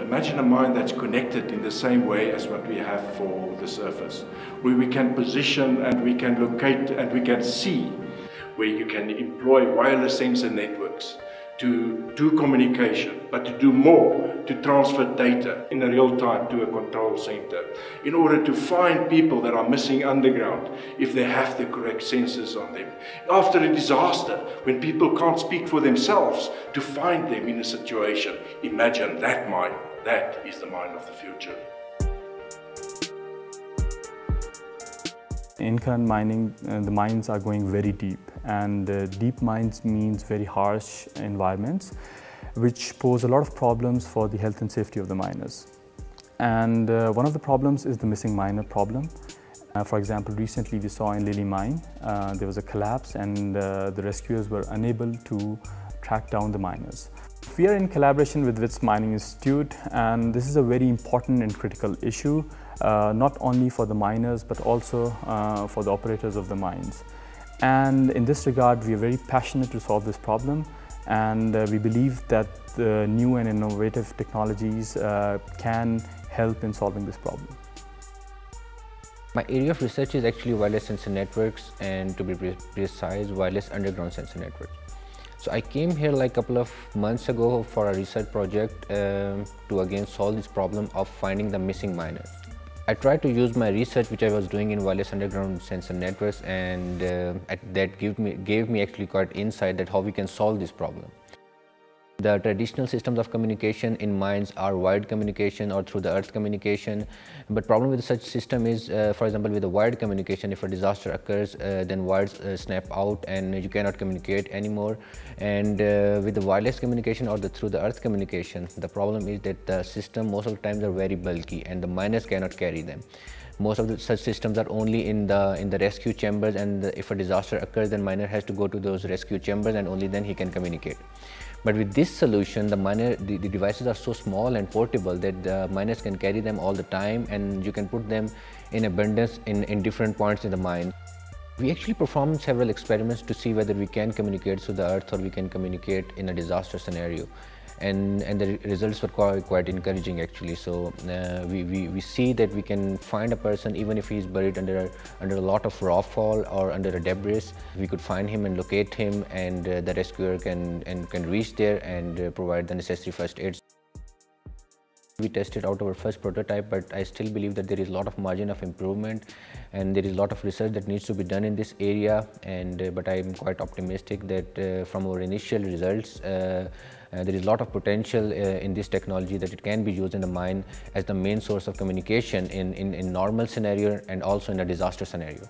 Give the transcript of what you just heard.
Imagine a mind that's connected in the same way as what we have for the surface, where we can position and we can locate and we can see, where you can employ wireless sensor networks to do communication, but to do more, to transfer data in real time to a control center in order to find people that are missing underground if they have the correct sensors on them. After a disaster, when people can't speak for themselves, to find them in a situation, imagine that mine. That is the mine of the future. In current mining, uh, the mines are going very deep and uh, deep mines means very harsh environments which pose a lot of problems for the health and safety of the miners. And uh, one of the problems is the missing miner problem. Uh, for example, recently we saw in Lily Mine, uh, there was a collapse and uh, the rescuers were unable to track down the miners. We are in collaboration with WITS Mining Institute and this is a very important and critical issue uh, not only for the miners but also uh, for the operators of the mines. And in this regard, we are very passionate to solve this problem and uh, we believe that the new and innovative technologies uh, can help in solving this problem. My area of research is actually wireless sensor networks and to be precise, wireless underground sensor networks. So I came here like a couple of months ago for a research project um, to again solve this problem of finding the missing miners. I tried to use my research which I was doing in wireless underground sensor networks and uh, that gave me, gave me actually quite insight that how we can solve this problem. The traditional systems of communication in mines are wired communication or through the earth communication. But problem with such system is, uh, for example, with the wired communication, if a disaster occurs, uh, then wires uh, snap out and you cannot communicate anymore. And uh, with the wireless communication or the through the earth communication, the problem is that the system most of the times are very bulky and the miners cannot carry them most of the, such systems are only in the in the rescue chambers and the, if a disaster occurs then miner has to go to those rescue chambers and only then he can communicate but with this solution, the, miner, the, the, devices are so small and portable that the miners can carry them all the time and you can put them in abundance in, in different points in the mine. We actually performed several experiments to see whether we can communicate through the earth or we can communicate in a disaster scenario and and the results were quite, quite encouraging actually. So uh, we, we, we see that we can find a person even if he's buried under under a lot of rockfall or under a debris we could find him and locate him and uh, the rescuer can and can reach there and uh, provide the necessary first aid we tested out our first prototype, but I still believe that there is a lot of margin of improvement and there is a lot of research that needs to be done in this area. And uh, But I am quite optimistic that uh, from our initial results, uh, uh there is a lot of potential uh, in this technology that it can be used in the mine as the main source of communication in, in, in normal scenario and also in a disaster scenario.